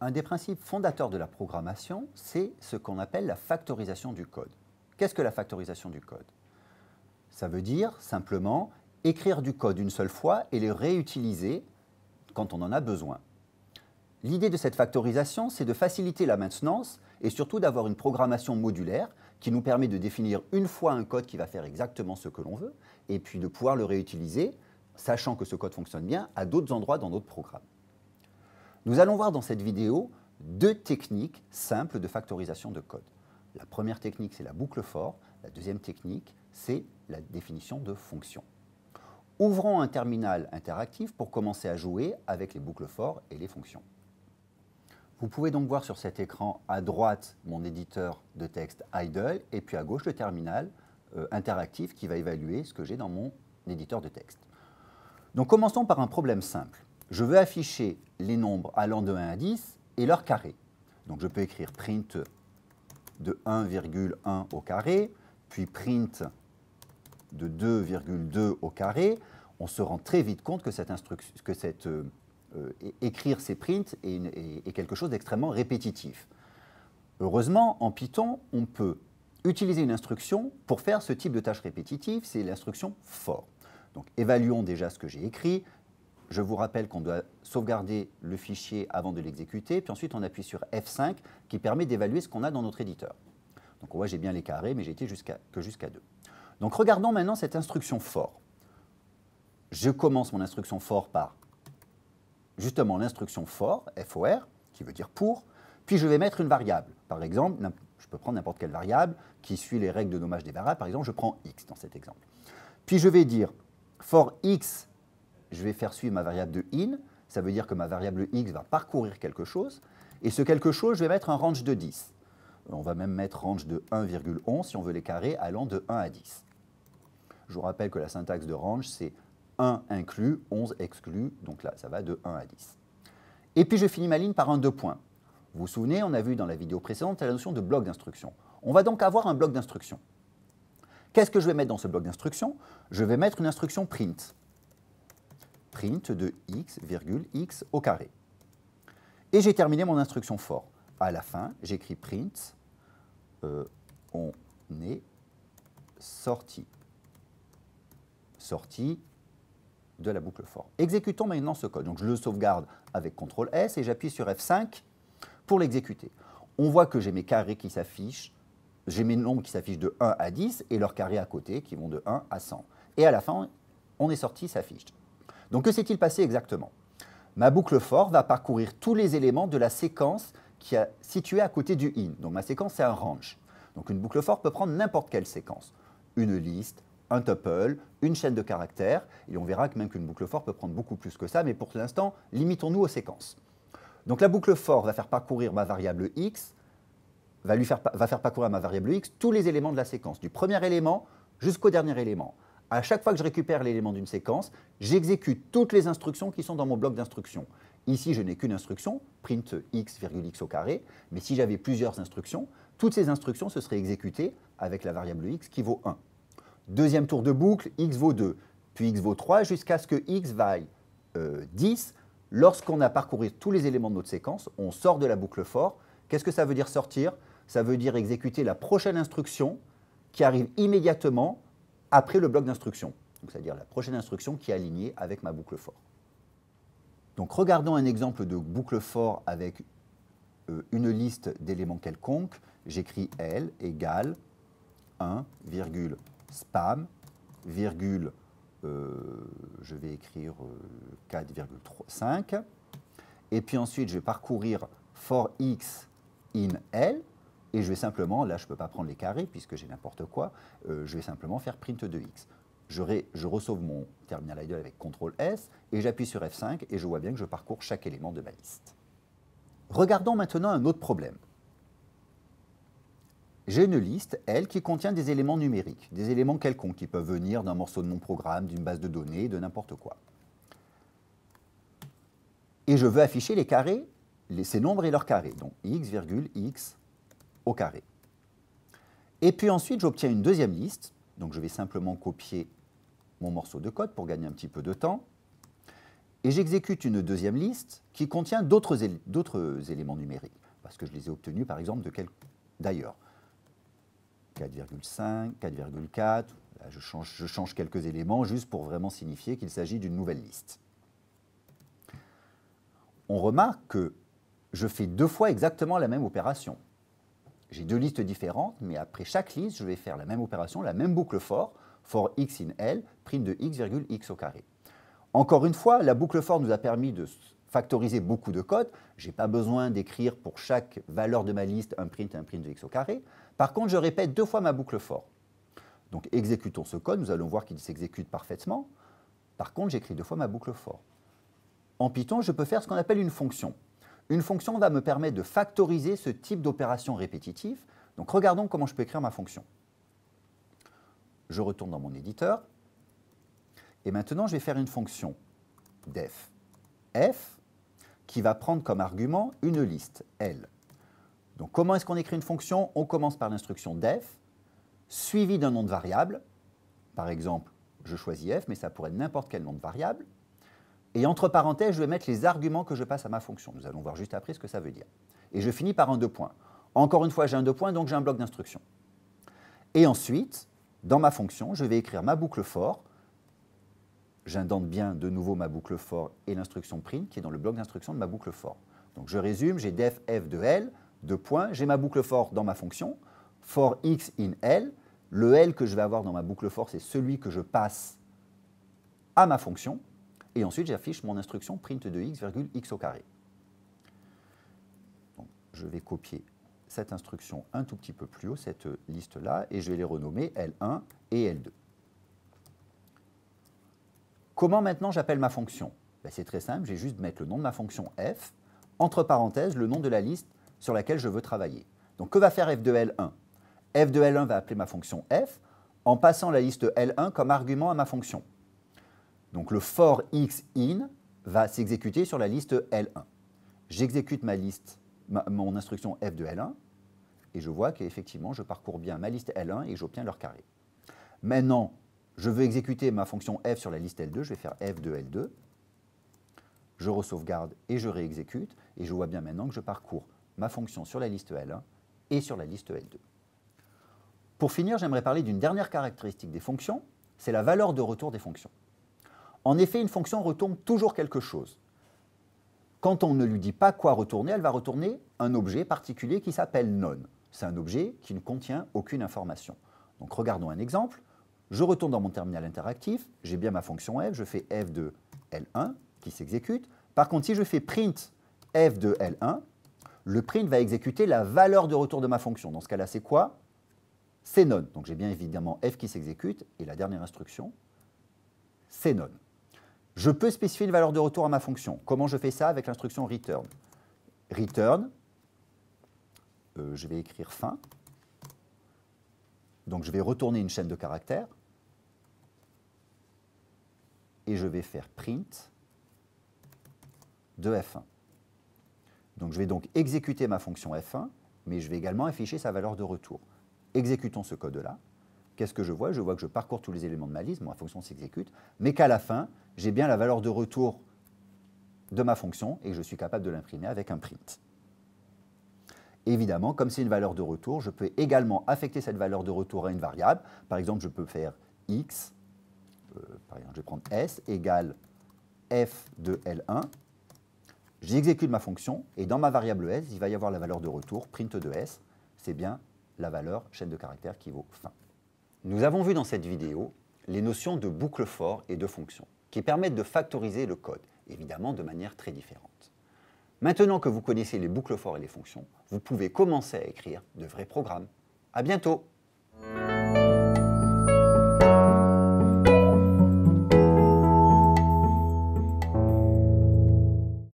Un des principes fondateurs de la programmation, c'est ce qu'on appelle la factorisation du code. Qu'est-ce que la factorisation du code? Ça veut dire simplement écrire du code une seule fois et le réutiliser quand on en a besoin. L'idée de cette factorisation, c'est de faciliter la maintenance et surtout d'avoir une programmation modulaire qui nous permet de définir une fois un code qui va faire exactement ce que l'on veut et puis de pouvoir le réutiliser, sachant que ce code fonctionne bien, à d'autres endroits dans notre programme. Nous allons voir dans cette vidéo deux techniques simples de factorisation de code. La première technique, c'est la boucle for. La deuxième technique, c'est la définition de fonctions. Ouvrons un terminal interactif pour commencer à jouer avec les boucles for et les fonctions. Vous pouvez donc voir sur cet écran à droite mon éditeur de texte idle et puis à gauche le terminal euh, interactif qui va évaluer ce que j'ai dans mon éditeur de texte. Donc commençons par un problème simple. Je veux afficher les nombres allant de 1 à 10 et leur carré. Donc je peux écrire print de 1,1 au carré, puis print de 2,2 au carré, on se rend très vite compte que, cette euh, écrire ces prints est, quelque chose d'extrêmement répétitif. Heureusement, en Python, on peut utiliser une instruction pour faire ce type de tâche répétitive, c'est l'instruction for. Donc évaluons déjà ce que j'ai écrit. Je vous rappelle qu'on doit sauvegarder le fichier avant de l'exécuter, puis ensuite on appuie sur F5 qui permet d'évaluer ce qu'on a dans notre éditeur. Donc on voit j'ai bien les carrés, mais j'ai été que jusqu'à 2. Donc regardons maintenant cette instruction for. Je commence mon instruction for par justement l'instruction for, for, qui veut dire pour, puis je vais mettre une variable. Par exemple, je peux prendre n'importe quelle variable qui suit les règles de nommage des variables. Par exemple, je prends x dans cet exemple. Puis je vais dire for x, je vais faire suivre ma variable de in. Ça veut dire que ma variable x va parcourir quelque chose. Et ce quelque chose, je vais mettre un range de 10. On va même mettre range de 1,11 si on veut les carrés allant de 1 à 10. Je vous rappelle que la syntaxe de range, c'est 1 inclus, 11 exclus, donc là, ça va de 1 à 10. Et puis, je finis ma ligne par un deux points. Vous vous souvenez, on a vu dans la vidéo précédente la notion de bloc d'instruction. On va donc avoir un bloc d'instruction. Qu'est-ce que je vais mettre dans ce bloc d'instruction? Je vais mettre une instruction print. Print de x, x au carré. Et j'ai terminé mon instruction for. À la fin, j'écris print, euh, on est sorti sortie de la boucle for. Exécutons maintenant ce code. Donc je le sauvegarde avec CTRL S et j'appuie sur F5 pour l'exécuter. On voit que j'ai mes carrés qui s'affichent, j'ai mes nombres qui s'affichent de 1 à 10 et leurs carrés à côté qui vont de 1 à 100. Et à la fin, on est sorti, s'affiche. Donc que s'est-il passé exactement? Ma boucle for va parcourir tous les éléments de la séquence qui est située à côté du in. Donc ma séquence, c'est un range. Donc une boucle for peut prendre n'importe quelle séquence. Une liste, un tuple, une chaîne de caractères, et on verra que même qu'une boucle for peut prendre beaucoup plus que ça, mais pour l'instant, limitons-nous aux séquences. Donc la boucle for va faire parcourir ma variable x, va, faire, parcourir ma variable x tous les éléments de la séquence, du premier élément jusqu'au dernier élément. À chaque fois que je récupère l'élément d'une séquence, j'exécute toutes les instructions qui sont dans mon bloc d'instructions. Ici, je n'ai qu'une instruction, print x, x au carré, mais si j'avais plusieurs instructions, toutes ces instructions se seraient exécutées avec la variable x qui vaut 1. Deuxième tour de boucle, x vaut 2, puis x vaut 3, jusqu'à ce que x vaille 10. Euh, Lorsqu'on a parcouru tous les éléments de notre séquence, on sort de la boucle for. Qu'est-ce que ça veut dire sortir? Ça veut dire exécuter la prochaine instruction qui arrive immédiatement après le bloc d'instruction. C'est-à-dire la prochaine instruction qui est alignée avec ma boucle for. Donc regardons un exemple de boucle for avec euh, une liste d'éléments quelconques. J'écris L égale 1, spam, virgule, euh, je vais écrire 4,5. Euh, et puis ensuite, je vais parcourir for x in L. Et je vais simplement, là je ne peux pas prendre les carrés puisque j'ai n'importe quoi, euh, je vais simplement faire print de x. Je, je resauve mon terminal idle avec CTRL S et j'appuie sur F5 et je vois bien que je parcours chaque élément de ma liste. Regardons maintenant un autre problème j'ai une liste, elle, qui contient des éléments numériques, des éléments quelconques qui peuvent venir d'un morceau de mon programme, d'une base de données, de n'importe quoi. Et je veux afficher les carrés, ces nombres et leurs carrés, donc x, x carré. Et puis ensuite, j'obtiens une deuxième liste, donc je vais simplement copier mon morceau de code pour gagner un petit peu de temps. Et j'exécute une deuxième liste qui contient d'autres éléments numériques, parce que je les ai obtenus par exemple d'ailleurs. 4,5, 4,4, je change, je change quelques éléments juste pour vraiment signifier qu'il s'agit d'une nouvelle liste. On remarque que je fais deux fois exactement la même opération. J'ai deux listes différentes, mais après chaque liste, je vais faire la même opération, la même boucle for, for x in L, prime de x, x au carré. Encore une fois, la boucle for nous a permis de factoriser beaucoup de code. Je n'ai pas besoin d'écrire pour chaque valeur de ma liste un print et un print de x au carré. Par contre, je répète deux fois ma boucle for. Donc exécutons ce code, nous allons voir qu'il s'exécute parfaitement. Par contre, j'écris deux fois ma boucle for. En Python, je peux faire ce qu'on appelle une fonction. Une fonction va me permettre de factoriser ce type d'opération répétitive. Donc regardons comment je peux écrire ma fonction. Je retourne dans mon éditeur. Et maintenant, je vais faire une fonction def f qui va prendre comme argument une liste L. Donc comment est-ce qu'on écrit une fonction? On commence par l'instruction def, suivi d'un nom de variable. Par exemple, je choisis f, mais ça pourrait être n'importe quel nom de variable. Et entre parenthèses, je vais mettre les arguments que je passe à ma fonction. Nous allons voir juste après ce que ça veut dire. Et je finis par un deux points. Encore une fois, j'ai un deux points, donc j'ai un bloc d'instruction. Et ensuite, dans ma fonction, je vais écrire ma boucle for. J'indente bien de nouveau ma boucle for et l'instruction print qui est dans le bloc d'instruction de ma boucle for. Donc je résume, j'ai def f de L, deux points, j'ai ma boucle for dans ma fonction, for x in L. Le L que je vais avoir dans ma boucle for, c'est celui que je passe à ma fonction. Et ensuite, j'affiche mon instruction print de x, x au carré. je vais copier cette instruction un tout petit peu plus haut, cette liste-là, et je vais les renommer L1 et L2. Comment maintenant j'appelle ma fonction? Ben, C'est très simple, j'ai juste mettre le nom de ma fonction f, entre parenthèses le nom de la liste sur laquelle je veux travailler. Donc que va faire f de L1 f de L1 va appeler ma fonction f en passant la liste L1 comme argument à ma fonction. Donc le for x in va s'exécuter sur la liste L1. J'exécute ma liste, mon instruction f de L1, et je vois qu'effectivement, je parcours bien ma liste L1 et j'obtiens leur carré. Maintenant, je veux exécuter ma fonction f sur la liste L2, je vais faire f de L2, je re-sauvegarde et je réexécute, et je vois bien maintenant que je parcours ma fonction sur la liste L1 et sur la liste L2. Pour finir, j'aimerais parler d'une dernière caractéristique des fonctions, c'est la valeur de retour des fonctions. En effet, une fonction retourne toujours quelque chose. Quand on ne lui dit pas quoi retourner, elle va retourner un objet particulier qui s'appelle none. C'est un objet qui ne contient aucune information. Donc regardons un exemple. Je retourne dans mon terminal interactif, j'ai bien ma fonction f, je fais f de L1 qui s'exécute. Par contre, si je fais print f de L1, le print va exécuter la valeur de retour de ma fonction. Dans ce cas-là, c'est quoi? C'est none. Donc j'ai bien évidemment f qui s'exécute, et la dernière instruction, c'est none. Je peux spécifier une valeur de retour à ma fonction. Comment je fais ça avec l'instruction return? Return, euh, je vais écrire fin. Donc je vais retourner une chaîne de caractères. Et je vais faire print de f1. Donc je vais donc exécuter ma fonction f1, mais je vais également afficher sa valeur de retour. Exécutons ce code-là. Qu'est-ce que je vois? Je vois que je parcours tous les éléments de ma liste, ma fonction s'exécute, mais qu'à la fin, j'ai bien la valeur de retour de ma fonction et je suis capable de l'imprimer avec un print. Évidemment, comme c'est une valeur de retour, je peux également affecter cette valeur de retour à une variable. Par exemple, je peux faire x, euh, par exemple, je vais prendre s égale f de L1. J'exécute ma fonction et dans ma variable s, il va y avoir la valeur de retour, print de s. C'est bien la valeur chaîne de caractères qui vaut fin. Nous avons vu dans cette vidéo les notions de boucle for et de fonction, qui permettent de factoriser le code, évidemment de manière très différente. Maintenant que vous connaissez les boucles for et les fonctions, vous pouvez commencer à écrire de vrais programmes. À bientôt